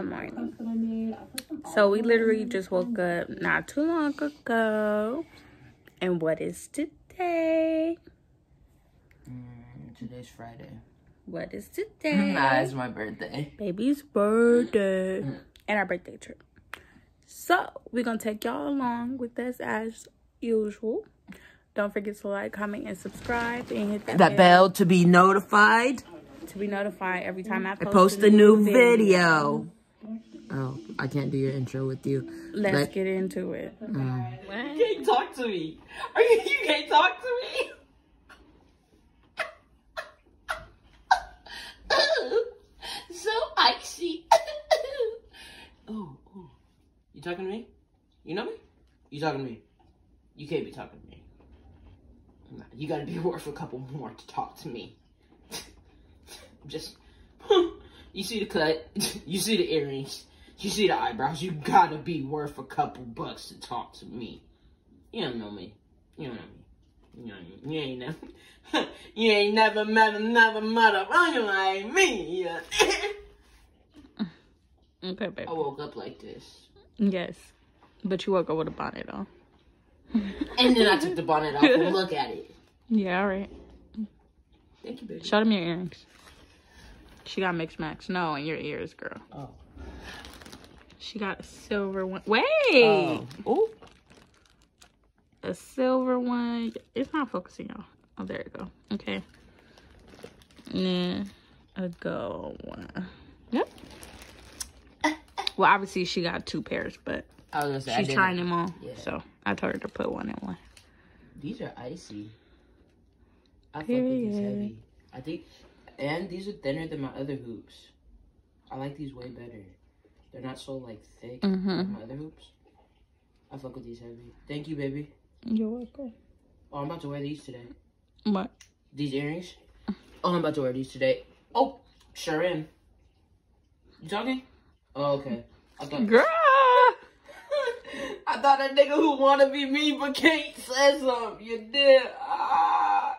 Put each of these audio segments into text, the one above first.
Good morning. So we literally just woke up not too long ago. And what is today? Mm, today's Friday. What is today? Nah, it's my birthday. Baby's birthday. And our birthday trip. So we're gonna take y'all along with us as usual. Don't forget to like, comment, and subscribe, and hit that, That bell to be notified. to be notified every time I I post, post a new video. Oh, I can't do your intro with you. Let's Let- get into it. Um, You can't talk to me. Are you, you can't talk to me. so icy. oh, oh. You talking to me? You know me? You talking to me? You can't be talking to me. Nah, You gotta be worth a couple more to talk to me. Just, you see the cut, you see the earrings, you see the eyebrows. You gotta be worth a couple bucks to talk to me. You don't know me. You don't know me. You, know me. you ain't never, you ain't never met another motherfucker like me. Yeah. Okay, baby. I woke up like this, Yes. But you woke up with a bonnet on. and then I took the bonnet off and look at it. Yeah, all right. Thank you, baby. Show them your earrings. She got mixed max. No, in your ears, girl. Oh. She got a silver one. Wait! Oh. Ooh. A silver one. It's not focusing, y'all. Oh, there you go. Okay. And then a gold one. Yep. Well, obviously she got two pairs, but I was gonna say she's trying them on. Yeah. So I told her to put one in one. These are icy. I fuck with these Period. heavy. I think, and these are thinner than my other hoops. I like these way better. They're not so like thick like Mhm. my other hoops. I fuck with these heavy. Thank you, baby. You're welcome. Oh, I'm about to wear these today. What? These earrings. Oh, I'm about to wear these today. Oh, sure am. You talking? Oh, okay. I thought. Girl! I thought a nigga who wanna be me but can't say something. You did. Ah.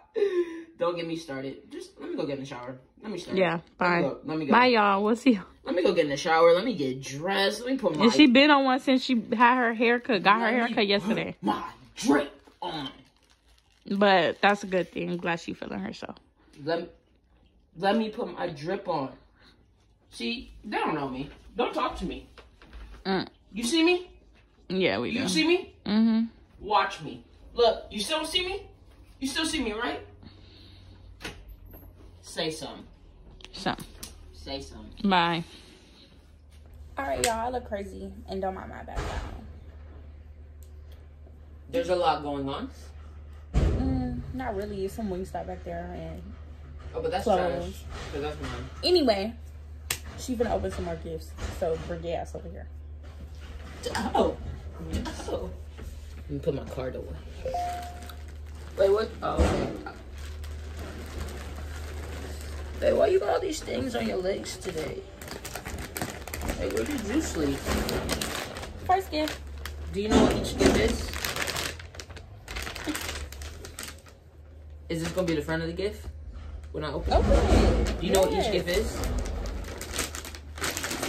Don't get me started. Just let me go get in the shower. Let me start. Yeah, Let bye. me go. Let me go. Bye, y'all. We'll see you. Let me go get in the shower. Let me get dressed. Let me put my And she been on one since she had her haircut, got her haircut yesterday. My drip on. But that's a good thing. I'm glad she feeling herself. Let let me put my drip on. See, they don't know me. Don't talk to me. Mm. You see me? Yeah, we do. You see me? Mm-hmm. Watch me. Look, you still see me? You still see me, right? Say something. So, Say something. bye. All right, y'all. I look crazy, and don't mind my background. There's a lot going on. Mm, not really. It's some Wingstop back there, and Oh, but that's Clothes. trash. But that's mine. anyway, she finna open some more gifts. So bring your ass over here. Oh. Oh. Let me put my card away. Wait, what? Oh, okay. Hey, why you got all these things on your legs today? Hey, where did you sleep? First gift. Do you know what each gift is? Is this gonna be the front of the gift when I open? it? Okay. Do you know what each gift is?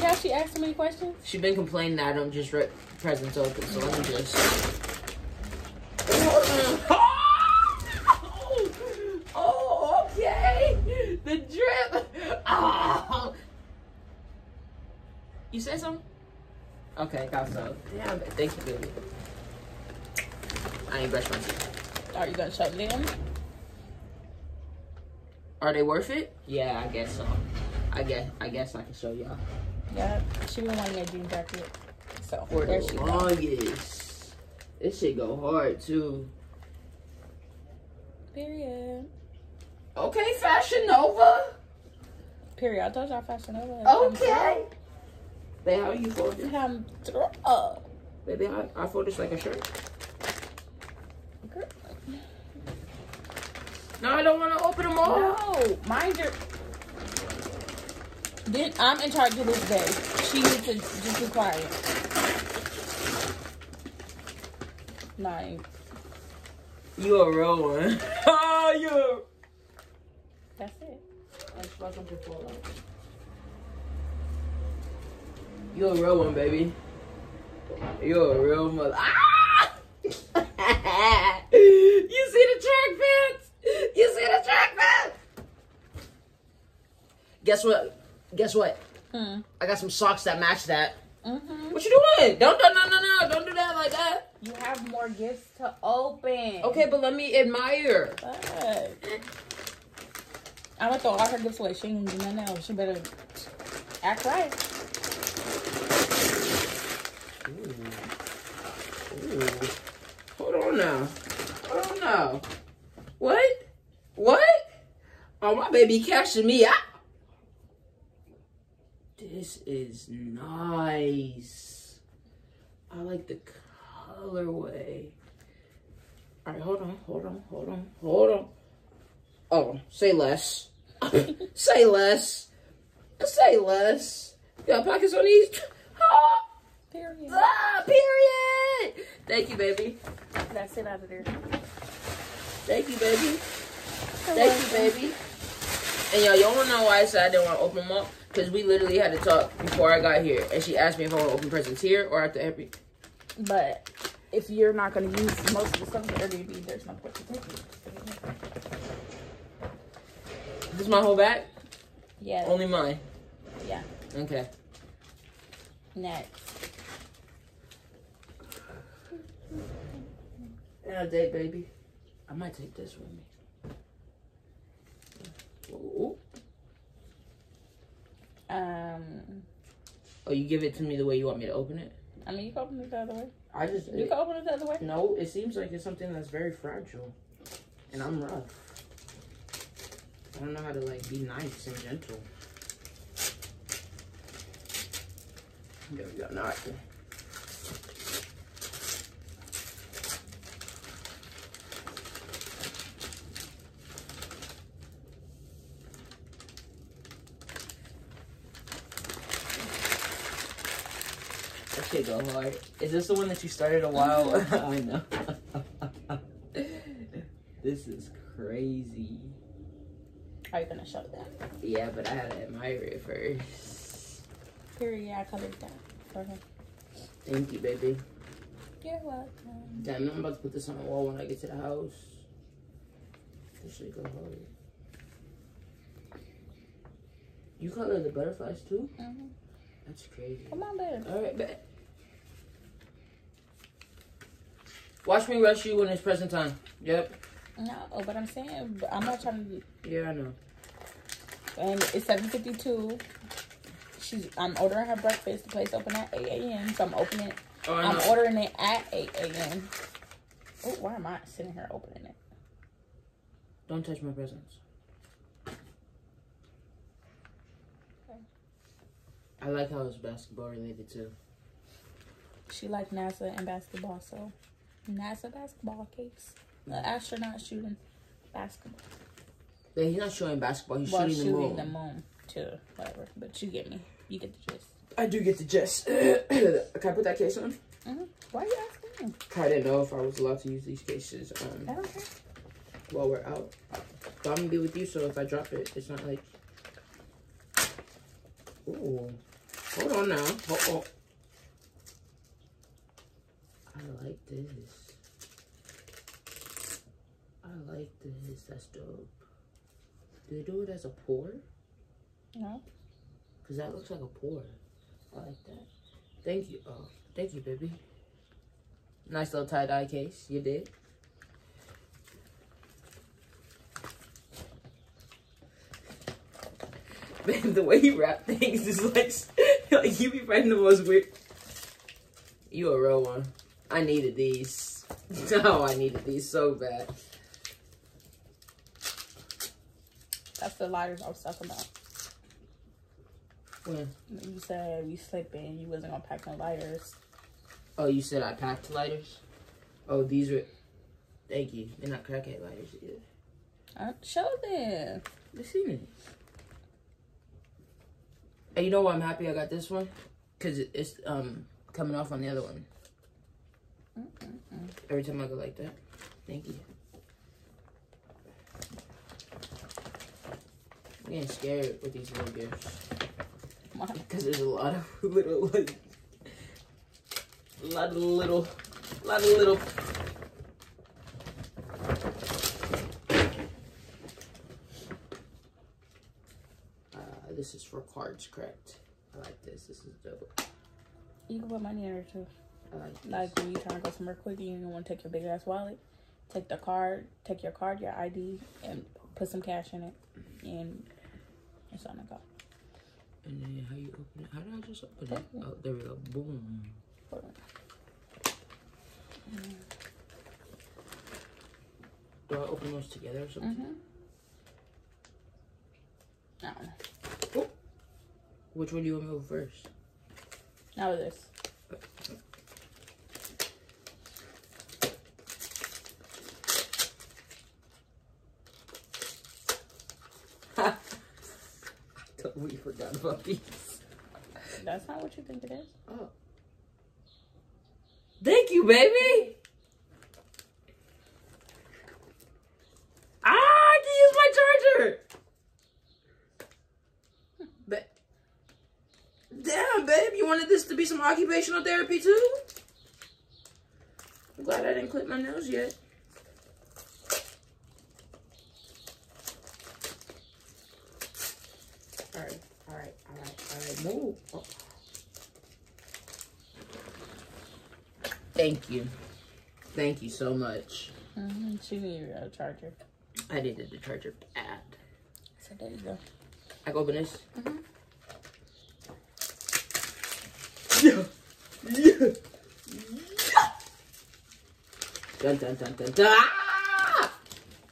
How she asked so many questions? She been complaining that I don't just rip presents open, so let me just. Oh, okay. The drip. Oh. You said something? Okay, got so. Damn it. Thank you, baby. I ain't brushed my teeth. Are you gonna show them? Are they worth it? Yeah, I guess so. I guess I guess I can show y'all. Yeah. She been wanting a jean jacket. So For there the longest. This shit go hard too. Period. Okay, Fashion Nova. Period. I told y'all Fashion Nova. Okay. Babe, how you fold it? Come through. Uh, Baby, I, I fold this like a shirt. girl. No, I don't want to open them all. No, mind your. Then I'm in charge of this day. She needs to just be quiet. Nine. You a real one. oh, you. That's it. That's welcome to full You're a real one, baby. You're a real mother. Ah! you see the track pants? You see the track pants? Guess what? Guess what? Hmm. I got some socks that match that. Mm-hmm. What you doing? Don't, don't, no, no, no. Don't do that like that. You have more gifts to open. Okay, but let me admire. I'm gonna throw all her gifts away. She ain't do nothing else. She better act right. Ooh. Hold on now. Hold on now. What? What? Oh, my baby catching me out. This is nice. I like the colorway. All right, hold on, hold on, hold on, hold on. Oh, say less. say less. Say less. You got pockets on these? Ah, Period. ah, period. Thank you, baby. That's it out of there. Thank you, baby. Thank you, baby. And y'all, y'all wanna know why I said I didn't want to open them up? Because we literally had to talk before I got here. And she asked me if I want to open presents here or after every. But if you're not gonna use most of the stuff in Airbnb, there's no point to take it. This is my whole bag? Yeah. Only mine. Yeah. Okay. Next. And a date, baby. I might take this with me. Ooh. Um. Oh, you give it to me the way you want me to open it? I mean, you can open it the other way. I just. You can open it the other way. No, it seems like it's something that's very fragile. And I'm rough. I don't know how to like be nice and gentle. There we go. Now I can. Okay, go hard. Is this the one that you started a while? I know. this is crazy. Are you gonna show that? Yeah, but I had to admire it first. Period. Yeah, I colored that for her. Thank you, baby. You're welcome. Damn, I'm about to put this on the wall when I get to the house. This should go hard. You color the butterflies too? hmm That's crazy. Come on, babe. All right, bet. Watch me rush you when it's present time. Yep. No, but I'm saying, I'm not trying to. Yeah, I know. And it's 7:52. She's. I'm ordering her breakfast. The place open at 8 a.m. So I'm opening. it. Oh, I'm know. ordering it at 8 a.m. Oh, why am I sitting here opening it? Don't touch my presents. I like how it's basketball related too. She like NASA and basketball, so NASA basketball case. The astronaut shooting basketball. Yeah, he's not shooting basketball. He's well, shooting, shooting the the moon. moon too. Whatever. But you get me. You get the gist. I do get the gist. Can I put that case on? hmm Why are you asking me? I didn't know if I was allowed to use these cases I um, don't care. while we're out. But I'm gonna be with you, so if I drop it, it's not like. Ooh, hold on now. Oh, oh. I like this. I like this. That's dope. Do they do it as a pour? No. Cause that looks like a pour. I like that. Thank you. Oh, thank you, baby. Nice little tie dye case. You did. Man, the way you wrap things is like, like you be finding the most weird. You a real one. I needed these. No, I needed these so bad. That's the lighters I was talking about. When? You said we slipping. You wasn't gonna pack no lighters. Oh, you said I packed lighters? Oh, these are. Thank you. They're not crackhead lighters either. Uh, show them. Let's see this. And you know why I'm happy I got this one? Because it's um coming off on the other one. Every time I go like that. Thank you. I'm getting scared with these little gifts. Because there's a lot of little, like, a lot of little, a lot of little. Uh, this is for cards, correct? I like this. This is dope. You can put money in there too. I like when you trying to go somewhere quick and you don't want to take your big ass wallet, take the card, take your card, your ID, and put some cash in it, and it's on the go. And then how you open it? How did I just open it? Oh, there we go. Boom. Do I open those together or something? Mm-hmm. I don't. Which one do you want me to go first? Now this. About these. That's not what you think it is. Oh. Thank you, baby. Ah, I can use my charger. Ba- Damn, babe, you wanted this to be some occupational therapy too? I'm glad I didn't clip my nails yet. Alright, alright, move. Oh. Thank you. Thank you so much. Mm-hmm. She needed a charger. I needed the charger bad. So there you go. I can open this. Mhm. Yeah. Yeah. Yeah. Dun dun dun dun dun. Ah!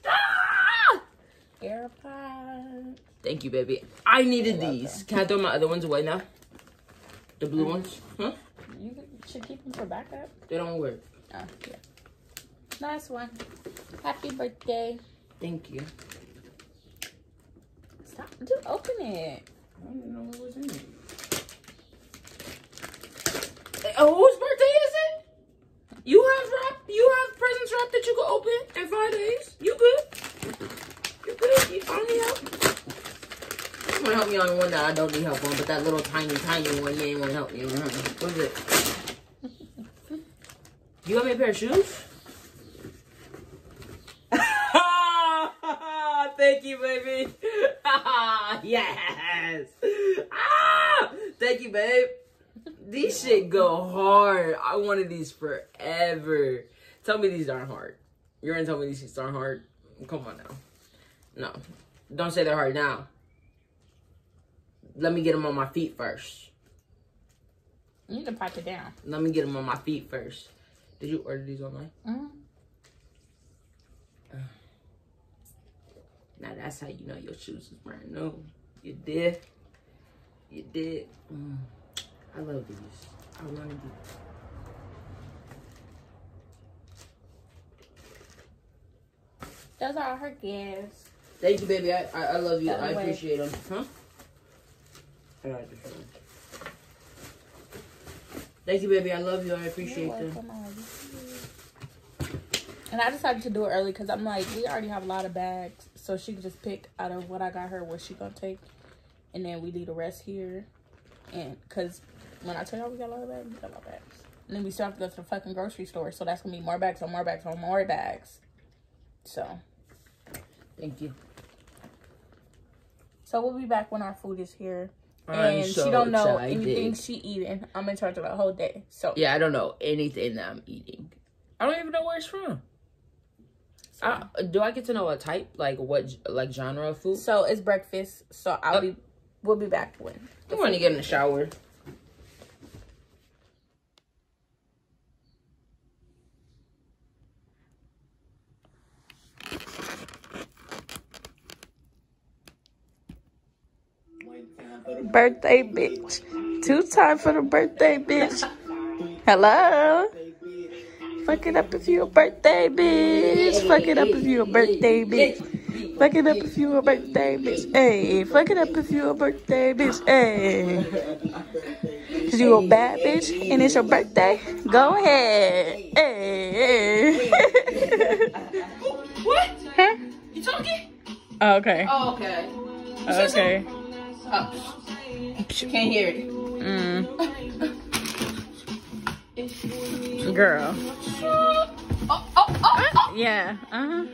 Ah! AirPods. Thank you, baby. I needed these. Can I throw my other ones away now? The blue mm-hmm. ones? Huh? You should keep them for backup. They don't work. Oh, yeah. Nice one. Happy birthday. Thank you. Stop. Just open it. I don't even know what was in it. Eh, oh, whose birthday is it? You have wrap. You have presents wrapped that you can open in five days. You good? You good? You found me help? You wanna help me on one that I don't need help on, but that little tiny, tiny one, you ain't gonna help me. What is it? You got me a pair of shoes? Thank you, baby. yes. Ah! Thank you, babe. These shit go hard. I wanted these forever. Tell me these aren't hard. You're gonna tell me these shits aren't hard? Come on now. No. Don't say they're hard now. Let me get them on my feet first. You need to pipe it down. Let me get them on my feet first. Did you order these online? Mm-hmm. Now that's how you know your shoes is brand new. You did. You did. Mm. I love these. I want to be. Those are all her gifts. Thank you, baby. I I, I love you. I appreciate them. Huh? I got this one. Thank you, baby. I love you. I appreciate You're them. welcome, Ivy. And I decided to do it early because I'm like, we already have a lot of bags, so she can just pick out of what I got her what she gonna take, and then we leave the rest here. And because when I tell y'all we got a lot of bags, we got a lot of bags, and then we still have to go to the fucking grocery store, so that's gonna be more bags on more bags on more bags. So, Thank you. so we'll be back when our food is here. I'm and so she don't know excited. anything she eating. I'm in charge of the whole day. So Yeah, I don't know anything that I'm eating. I don't even know where it's from. I, do I get to know what type, like what, like genre of food? so it's breakfast. So I'll Uh, be we'll be back when. I want to get in the shower. Birthday bitch. Two time for the birthday bitch. Hello. Fuck it up if you a birthday bitch. Fuck it up if you a birthday bitch. Fuck it up if you a birthday bitch. Hey, fuck it up if you a birthday bitch. Hey. Cause you a bad bitch and it's your birthday? Go ahead. Hey. What? Huh? You talking? Oh, okay. Oh, okay. Okay. Oh. Can't hear it. Mm. Girl. Oh, oh, oh, oh. Yeah. Uh huh.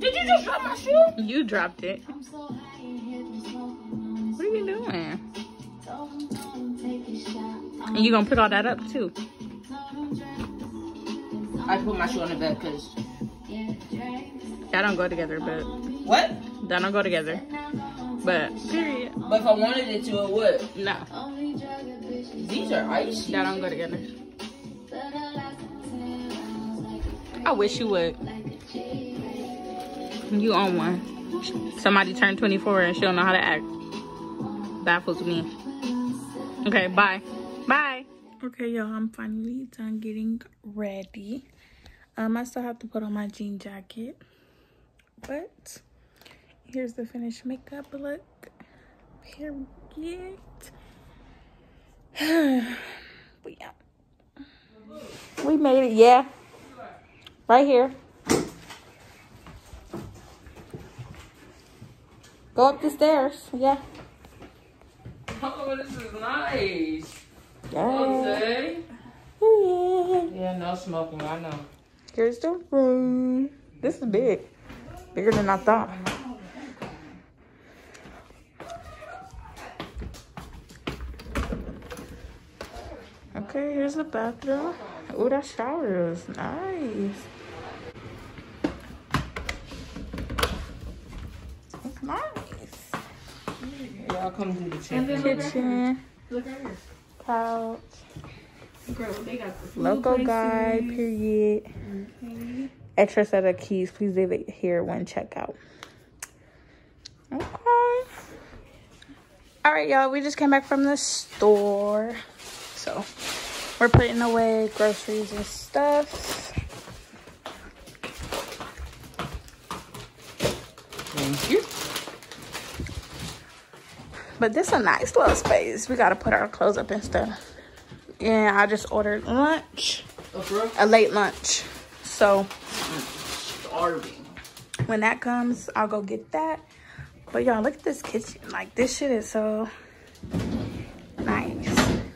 Did you just drop my shoe? You dropped it. What are you doing? And you gonna put all that up too? I put my shoe on the bed because. That don't go together, but What? that don't go together. But period. But if I wanted it to, it would. No, These are icy. that don't go together. I wish you would. You own one. Somebody turned 24 and she don't know how to act. Baffles me. Okay, bye. Bye. Okay, y'all, I'm finally done getting ready. Um, I still have to put on my jean jacket. But here's the finished makeup look. Period. but yeah. We made it, yeah. Right here. Go up the stairs, yeah. Oh, this is nice. Yeah. Period. Yeah, no smoking. I know. Here's the room. This is big. Bigger than I thought. Okay, here's the bathroom. Oh, that shower is nice. It's nice. Y'all come do the chicken. Kitchen, Look right here. couch, Girl, they got the local guy, guide, period. Extra set of keys. Please leave it here when checkout. Okay. All right, y'all. We just came back from the store. So we're putting away groceries and stuff. Thank you. But this is a nice little space. We got to put our clothes up and stuff. And I just ordered lunch, Oh, a late lunch. So Starving. when that comes, I'll go get that. But y'all, look at this kitchen. Like this shit is so.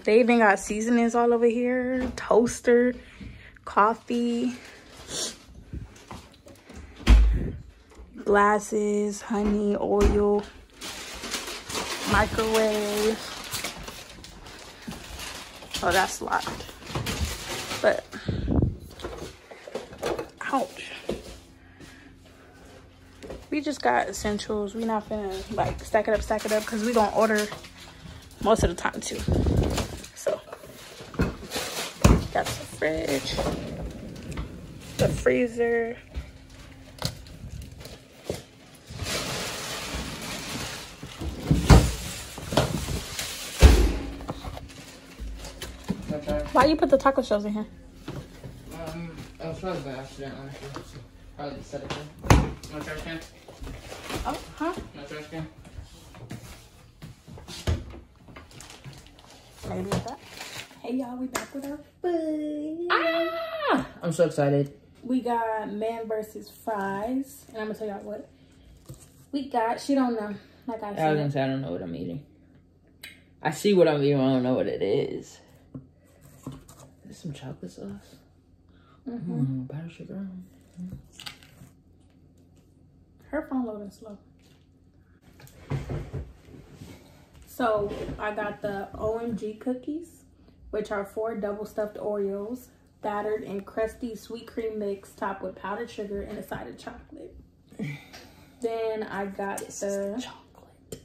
They even got seasonings all over here. Toaster, coffee, glasses, honey, oil, microwave. Oh, that's locked. But ouch we just got essentials. We not finna like stack it up, stack it up, cause we gonna order most of the time too. So that's the fridge, the freezer. Okay. Why you put the taco shells in here? Um, I was probably by accident, honestly. So probably just set it there. No trash can? Oh, huh? No trash can? Maybe that. Hey y'all, we back with our food. Ah! I'm so excited. We got man versus fries, and I'm gonna tell y'all what we got. She don't know. Like I I was gonna say I don't know what I'm eating. I see what I'm eating, I don't know what it is. Is this some chocolate sauce? Mm-hmm. Mm, sugar. Her phone loading slow. So I got the OMG cookies, which are four double stuffed Oreos, battered and crusty sweet cream mix topped with powdered sugar and a side of chocolate. Then I got the Chocolate.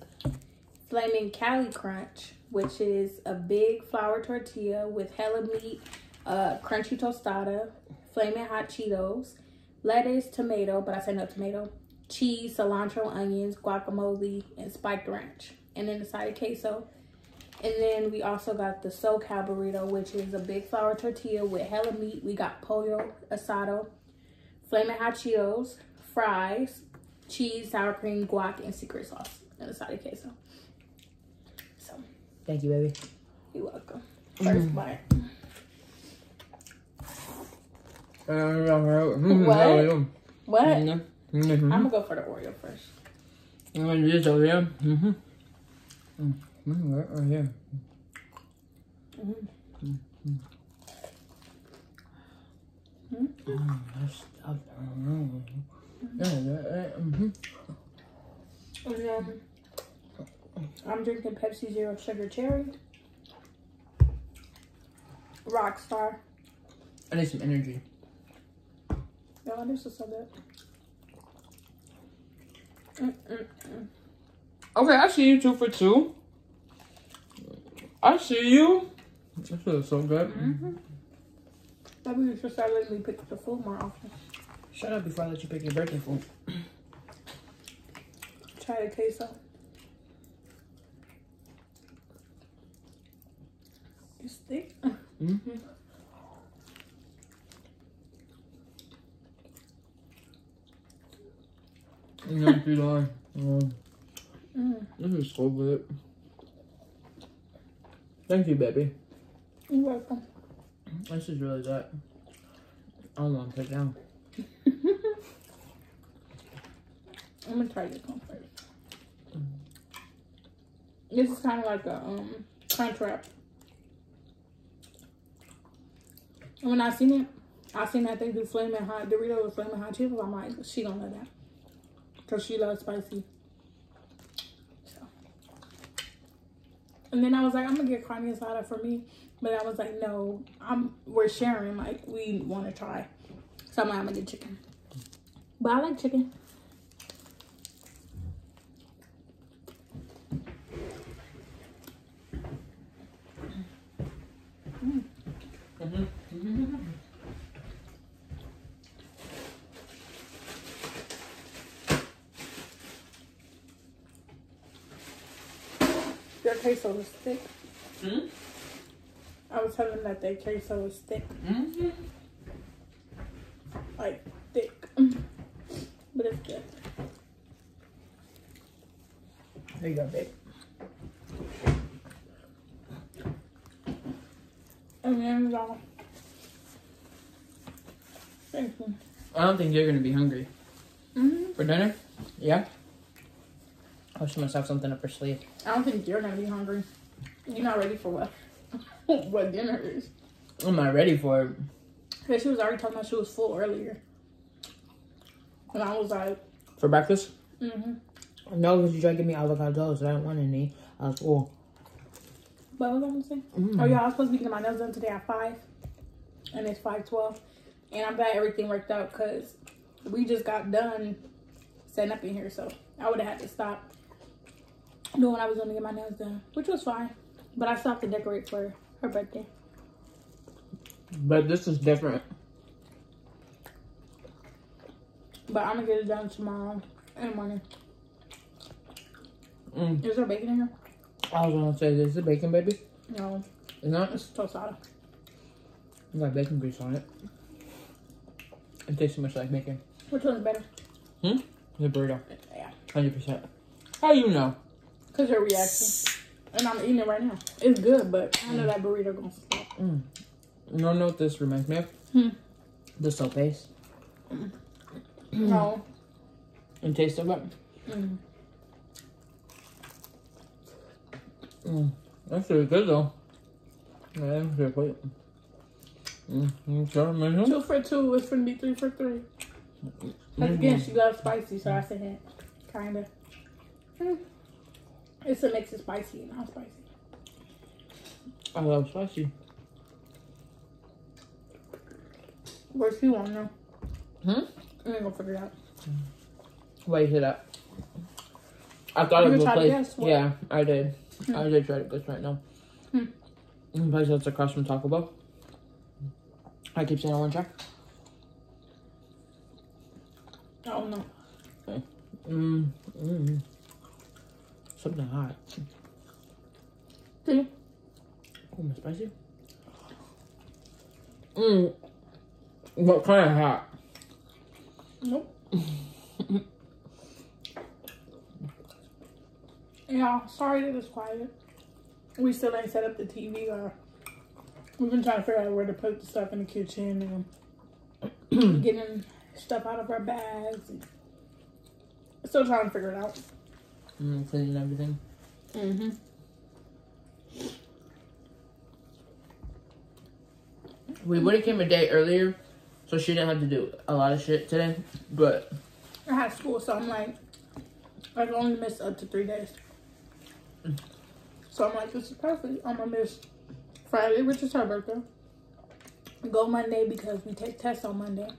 Flaming Cali Crunch, which is a big flour tortilla with hella meat, uh, crunchy tostada, flaming hot Cheetos, lettuce, tomato, but I said no tomato, cheese, cilantro, onions, guacamole, and spiked ranch. And then a side of queso. And then we also got the SoCal burrito, which is a big flour tortilla with hella meat. We got pollo asado, flaming hot Cheetos, fries, cheese, sour cream, guac, and secret sauce. And a side of queso. So, Thank you, baby. you're welcome. 1st bite. What? What? What? Mm-hmm. I'm gonna go for the Oreo first. I'm gonna do this over here. Mm-hmm. Mm-hmm. Right, right here. Mm-hmm. Mm-hmm. Mm, that's stuff. Mm-hmm. Yeah, yeah, yeah. Mm-hmm. And then I'm drinking Pepsi Zero Sugar Cherry. Rockstar. I need some energy. No, I so good. Mm-mm-mm. Okay, I see you two for two. I see you. This feels so good. Mm-hmm. Maybe we should start letting me pick the food more often. Shut up before I let you pick your birthday food. Try the queso. It's thick. Mm-hmm. Thank you, Lord. Mm, Mm. this is so good. Thank you, baby. You're welcome. This is really good. I don't want to take down. I'm gonna try this one first. This is kind of like a um crunch wrap. And when I seen it, I seen that they do flaming hot Doritos with flaming hot chips. I'm like, she don't know that because she loves spicy. So, and then I was like, I'm gonna get carne asada for me, but I was like, no, I'm we're sharing. Like we want to try, so I'm like, I'm gonna get chicken. But I like chicken. Their queso was thick. Hmm? I was telling them that their queso was thick, Mm-hmm. like thick. But it's good. There you go, babe. And then y'all. Thank you. I don't think you're gonna be hungry hmm for dinner. Yeah. Oh, she must have something up her sleeve. I don't think you're gonna be hungry. You're not ready for what? what dinner is? I'm not ready for it. Cause she was already talking about she was full earlier. And I was like, For breakfast? mm-hmm. No, because you tried to give me avocado, so I didn't want any. I was full. What was I gonna say? Mm. Oh yeah, I was supposed to be getting my nails done today at five, and it's five twelve, and I'm glad everything worked out because we just got done setting up in here, so I would have had to stop doing what I was gonna get my nails done, which was fine. But I stopped to decorate for her birthday. But this is different. But I'm gonna get it done tomorrow in the morning. Mm. Is there bacon in here? I was gonna say, this is a bacon, baby. No, It's not? it's tostada. It's got bacon grease on it. It tastes too much like bacon. Which one's better? The burrito. Yeah, 100%. How do you know? Cause her reaction, and I'm eating it right now. It's good, but I know that burrito gonna slap. Mm. You don't know what this reminds me of? Hmm. The soap base. No. And taste of it. Mm. Mm. That's really good though. Yeah, that's really good. Mm. Mm. Two for two is gonna be three for three. Cause again, she loves spicy, so I said. Kinda. Mm. It's a mix of spicy and not spicy. I love spicy. Where's she want now? Hmm? I'm gonna figure it out. Why you say that? I thought You of a tried to place. Yeah, I did. I did try to guess right now. Hmm. The place that's across from Taco Bell. I keep saying I want to try. I don't know. Mm, mm. Something hot. See? Oh, my spicy. Mmm. What kind of hot? Nope. yeah, sorry that it's quiet. We still ain't set up the TV or uh, we've been trying to figure out where to put the stuff in the kitchen and getting stuff out of our bags. And still trying to figure it out. Mm, cleaning everything. Mm-hmm. We would have came a day earlier, so she didn't have to do a lot of shit today. But I had school, so I'm like, I can only miss up to three days. So I'm like, this is perfect. I'm gonna miss Friday, which is her birthday. Go Monday because we take tests on Monday.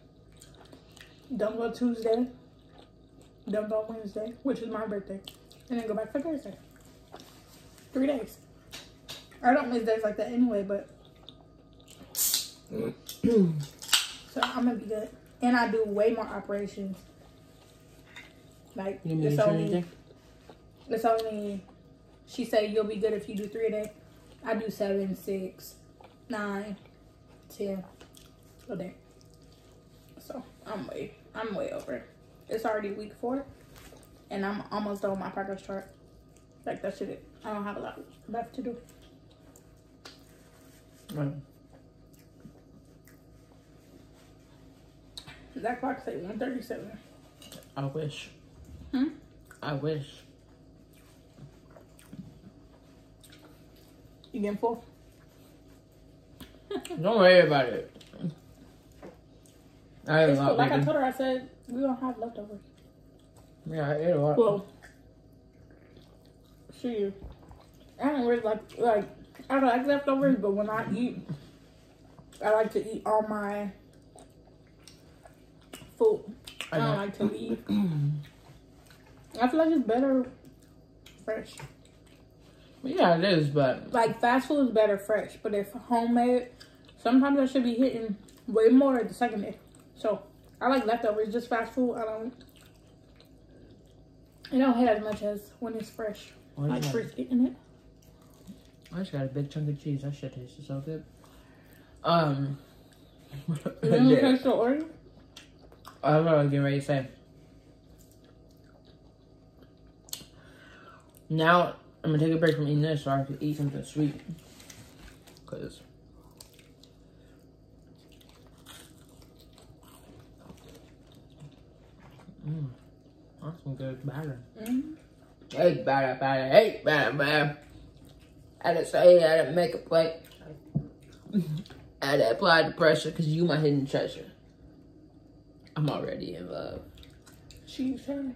Don't go Tuesday. Don't go Wednesday, which is my birthday. And then go back for Thursday. Three days. I don't miss days like that anyway, but so I'm gonna be good. And I do way more operations. Like you it's only it's only she said you'll be good if you do three a day. I do seven, six, nine, ten a day. So I'm way I'm way over. It's already week four and I'm almost done with my progress chart. Like that's it. I don't have a lot left to do. Right. That clock say one thirty seven. I wish. Hmm? I wish. You getting full? Don't worry about it. I It's cool. Like I told her, I said we don't have leftovers. Yeah, I ate a lot. Well, see, I don't really like like I don't like leftovers, but when I eat, I like to eat all my food. I, don't like to leave. I feel like it's better fresh. yeah, it is, but Like fast food is better fresh, but if homemade, sometimes I should be hitting way more the second day. So I like leftovers, just fast food. I don't. I don't hit as much as when it's fresh. what Like is that? first eating it. I just got a big chunk of cheese. That shit tasted so good. Um, You want to taste the Oreo? I I was getting ready to say. Now I'm gonna take a break from eating this so I can eat something sweet. Cause mm, that's some good batter. Mm. Hey, batter, batter, hey, batter, batter. I had to say, I had to make a plate. I had to apply the pressure because you my hidden treasure. I'm already in love. She said.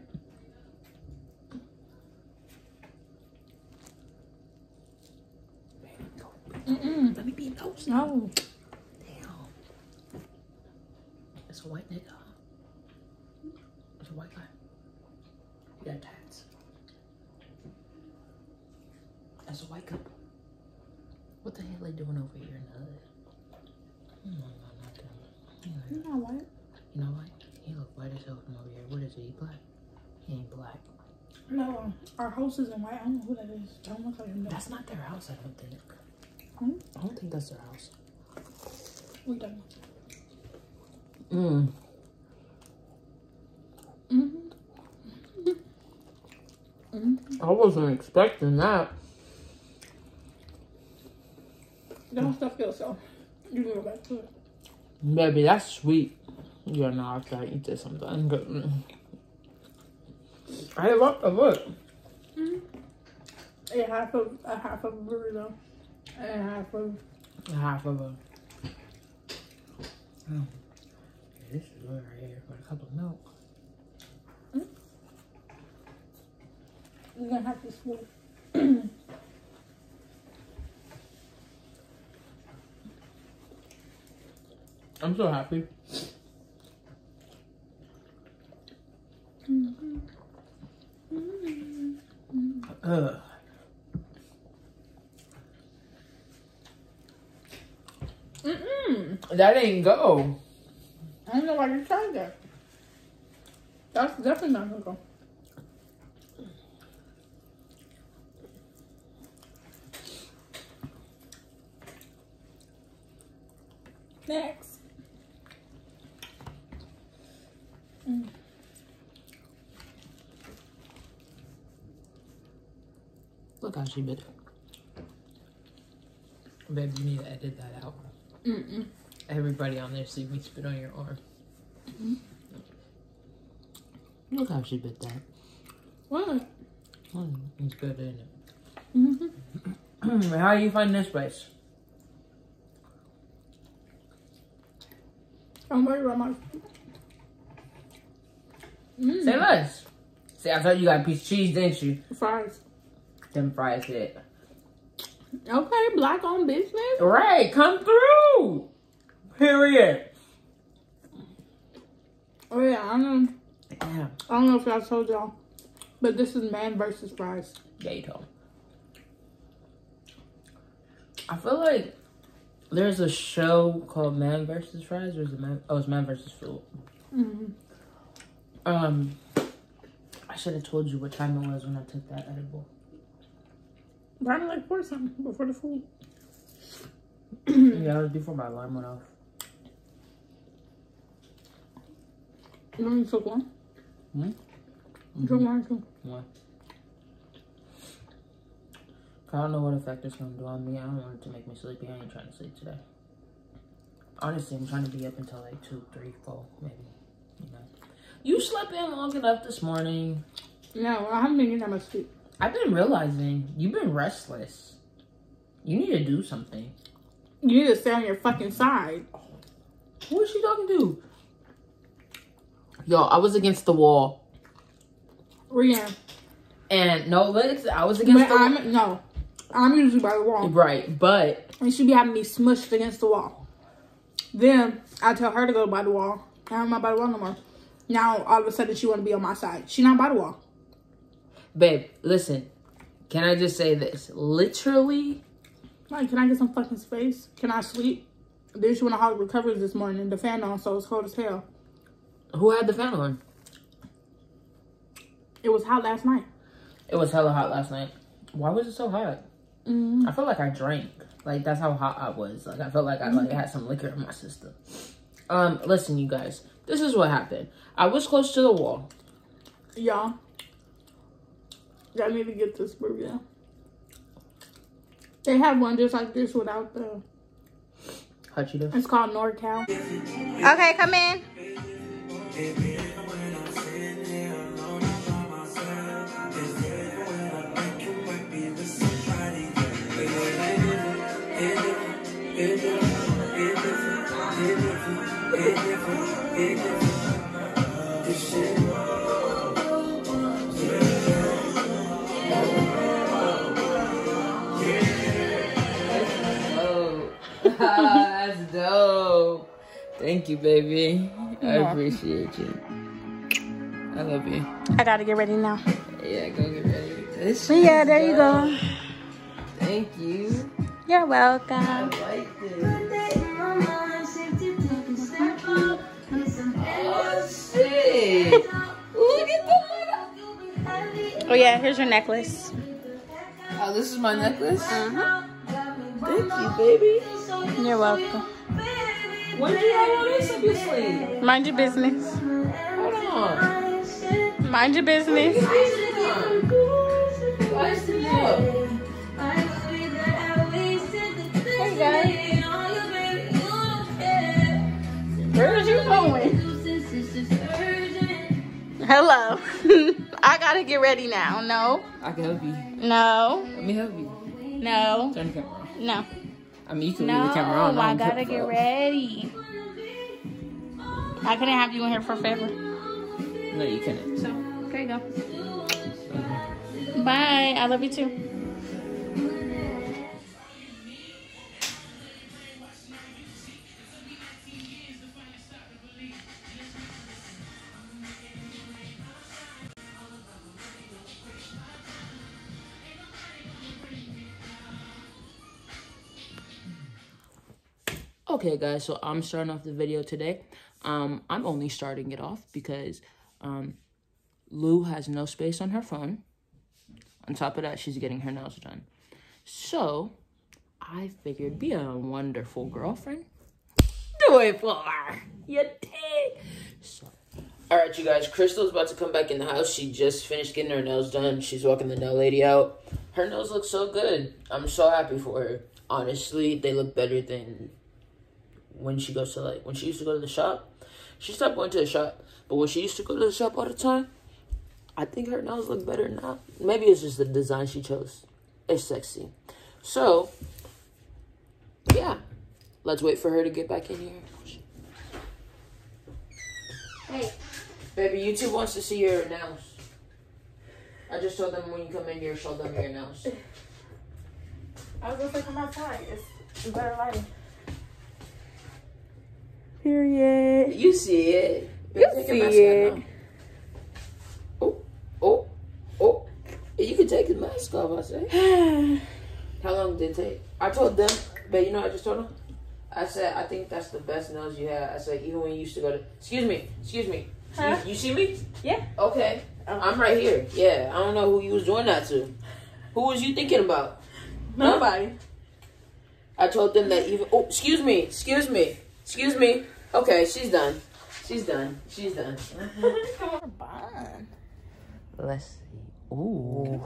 Mm-mm. Let me be a ghost. No. Damn. It's a white nigga. It's a white guy. He got tats. That's a white couple. What the hell are they doing over here in the hood? Hmm, not them. Anyway, You know what? You know what? He look white as hell from over here. What is he? He black? He ain't black. No, our house is in white. I don't know who that is. Don't look like him. That's not their house, I don't think. Hmm? I don't think that's their house. We don't. Mm. Mm-hmm. I wasn't expecting that. Don't stuff yourself. You can go back to it. Baby, that's sweet. Yeah, no, I gotta eat this sometime. But, mm. I love the look. A half of a half of a burrito and a half of a Half of a. Oh. This is good right here for a cup of milk. You're gonna have to swoop. I'm so happy. Ugh. Mm-mm. That ain't go. I don't know why you tried that. That's definitely not gonna go. Next. Mm. Look how she bit. Babe, you need to edit that out. Mm-mm. Everybody on there see me spit on your arm. Look how she bit that. What? Mm, it's good, isn't it? Mm-hmm. How do you find this place? I'm worried about my. Mm. Say less. See, I told you got a piece of cheese, didn't you? Fries. Them fries hit. Okay, black on business. Right, come through. Period. Oh yeah, I don't know. Yeah. I don't know if I told y'all, but this is man versus fries. Yeah, you told. I feel like there's a show called Man versus Fries, or is it Man? Oh, it's Man versus Food. Mm-hmm. Um, I should have told you what time it was when I took that edible. Probably like four something before the food. yeah, it was before my alarm went off. You only took one. Hmm? You took one too. One. I don't know what effect it's gonna do on me. I don't want it to make me sleepy. I ain't trying to sleep today. Honestly, I'm trying to be up until like two, three, four, maybe. You know. You slept in long enough this morning. No, I haven't been getting that much sleep. I've been realizing you've been restless. You need to do something. You need to stay on your fucking side. Who is she talking to? Yo, I was against the wall. Rihanna. And no, I was against But the wall. I'm no. I'm usually by the wall. Right, but And she be having me smushed against the wall. Then I tell her to go by the wall. I'm not by the wall no more. Now all of a sudden she wanna be on my side. She not by the wall. babe, listen. Can I just say this? Literally, Like, can I get some fucking space? Can I sleep? Then she went to hog recoveries this morning the fan on, so it's cold as hell. who had the fan on? It was hot last night. It was hella hot last night. Why was it so hot? Mm. I felt like I drank. Like that's how hot I was. Like I felt like I like had some liquor in my system. Um, listen, you guys. This is what happened. I was close to the wall. Y'all. Y'all need to get this burrito. They have one just like this without the. How'd you do? It's called NorCal. Okay, come in. Thank you, baby. I appreciate you. I love you. I gotta get ready now. Yeah, go get ready. This Yeah, there you go. Thank you. You're I welcome. like this. Oh, shit. Look at that. Oh yeah, here's your necklace. Oh, this is my necklace? Uh-huh. Thank you, baby. You're welcome. When did you have all this up your sleeve? Mind your business. Hold on. Mind your business. Spice it up. Hey guys. Where are you going? Hello. I gotta get ready now. No. I can help you. No. Let me help you. No. Turn the camera on. No. I mean, you can No. leave the camera on. No, I gotta get ready. I couldn't have you in here for forever. No, you couldn't. So there you go. Bye. I love you too. Okay, guys, so I'm starting off the video today. Um, I'm only starting it off because um, Lou has no space on her phone. On top of that, she's getting her nails done. So, I figured be a wonderful girlfriend. Do it for her. You dig? So, all right, you guys. Christle's about to come back in the house. She just finished getting her nails done. She's walking the nail lady out. Her nails look so good. I'm so happy for her. Honestly, they look better than when she goes to like when she used to go to the shop. She stopped going to the shop, but when she used to go to the shop all the time, I think her nails look better now. Maybe it's just the design she chose. It's sexy. So, yeah. Let's wait for her to get back in here. Hey. Baby, YouTube wants to see your nails. I just told them when you come in here, show them your nails. I was gonna say come outside. It's better lighting. Period. You see it. You see it. Oh, oh, oh. You can take his mask off, I say. How long did it take? I told them, but you know what I just told them? I said, I think that's the best nails you have. I said, even when you used to go to, excuse me, excuse me. Huh? You, you see me? Yeah. Okay. Oh. I'm right here. Yeah, I don't know who you was doing that to. Who was you thinking about? Nobody. I told them that even. Oh, excuse me, excuse me, excuse me. Okay, she's done. She's done. She's done. Come on. Let's see. Ooh.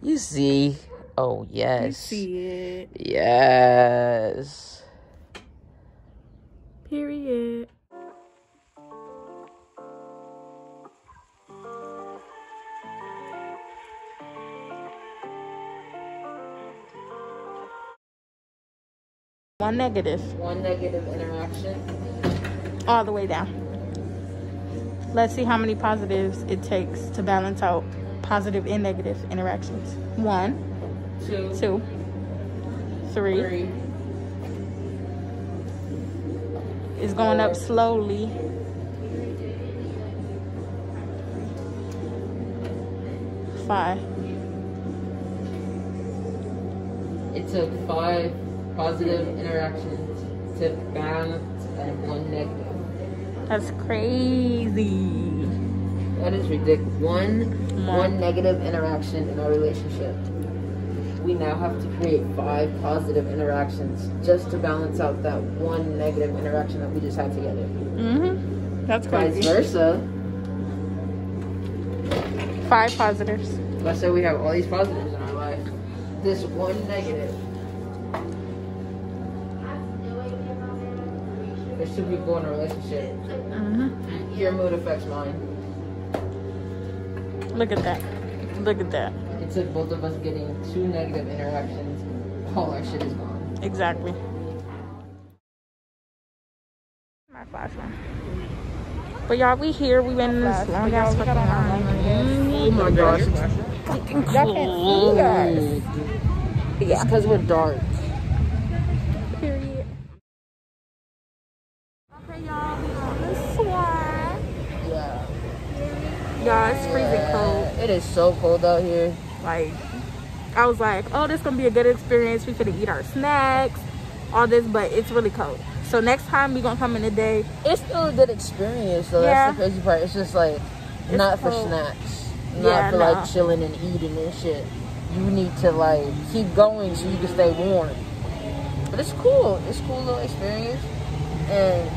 You see? Oh yes. You see it. Yes. Period. One negative. One negative interaction. all the way down. Let's see how many positives it takes to balance out positive and negative interactions. One, Two. two, three. Three. It's going up slowly. Five. It took five positive interactions to balance and one negative. That's crazy. That is ridiculous. One one negative interaction in our relationship. We now have to create five positive interactions just to balance out that one negative interaction that we just had together. Mm-hmm. That's Vice crazy. versa. Five positives. Let's say we have all these positives in our life. This one negative. There's two people in a relationship. Mm-hmm. Your mood affects mine. Look at that. Look at that. It took both of us getting two negative interactions. All our shit is gone. Exactly. My flashlight. But y'all, we here. We been in this long ass fucking line. Oh my gosh. Fucking cold. It's because we're dark. Period. Okay, y'all. We on this one. Yeah. Y'all, it's freezing cold. It is so cold out here. Like, I was like, oh, this gonna be a good experience. We finna eat our snacks, all this, but it's really cold. So next time we gonna come in the day. It's still a good experience, though. Yeah. That's the crazy part. It's just like It's not for snacks, not Yeah, for no. like chilling and eating and shit. You need to like keep going so you can stay warm. But it's cool. It's cool little experience, and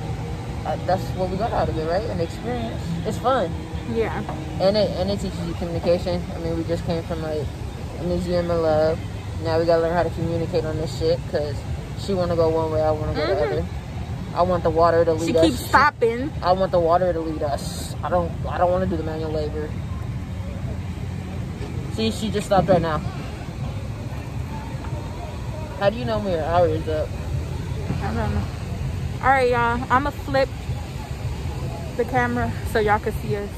uh, that's what we got out of it, right? An experience. It's fun, Yeah. and it and it teaches you communication. I mean, we just came from like a museum of love. Now we gotta learn how to communicate on this shit because she wanna go one way, I wanna go the Mhm. other. I want the water to lead She us. She keeps stopping. I want the water to lead us. I don't I don't want to do the manual labor. See, she just stopped right now. How do you know your hour is up? I don't know. All right, y'all. I'ma flip the camera so y'all can see us.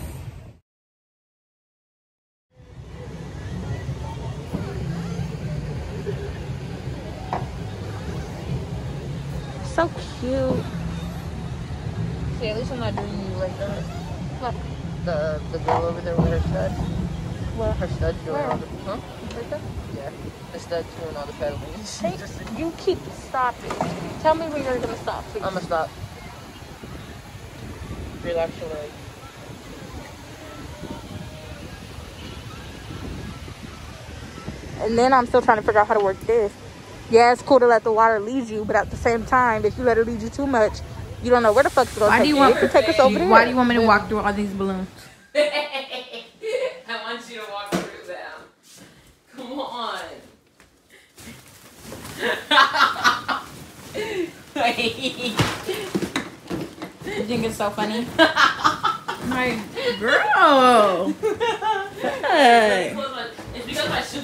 So cute. See, at least I'm not doing you like that. The the girl over there with her stud. Well, Her stud's doing Where? all the huh? Right there? Yeah. The stud's doing all the pedaling. hey, you keep stopping. Tell me when you're gonna stop, please. I'ma stop. Relax your leg. And then I'm still trying to figure out how to work this. Yeah, it's cool to let the water lead you, but at the same time, if you let it lead you too much, you don't know where the fuck it's gonna Why take do you you. want- It could take us over there. Why do you want me to walk through all these balloons? I want you to walk through them. Come on. You think it's so funny? My Girl. Hey.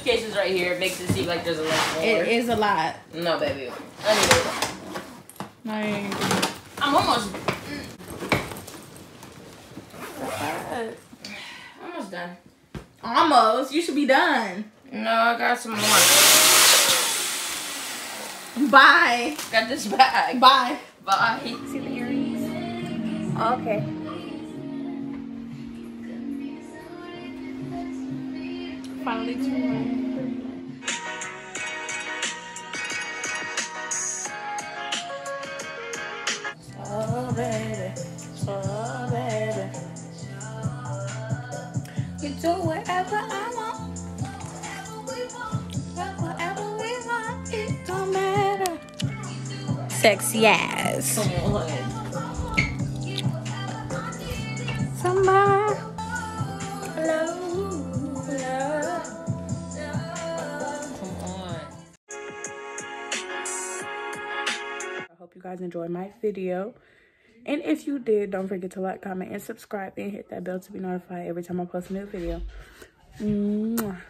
It's because my suitcase is right here. It makes it seem like there's a lot more. It is a lot. No, baby. Anyway, Like, I'm almost almost done. almost. You should be done. No, I got some more. Bye. Got this bag. Bye. Bye. See the earrings? Okay. Finally Oh, baby. Oh, baby. You do whatever I want. Whatever we want, it don't matter. Sexy ass. Somebody. Guys enjoyed my video. And if you did, don't forget to like, comment, and subscribe, and hit that bell to be notified every time I post a new video. Mwah.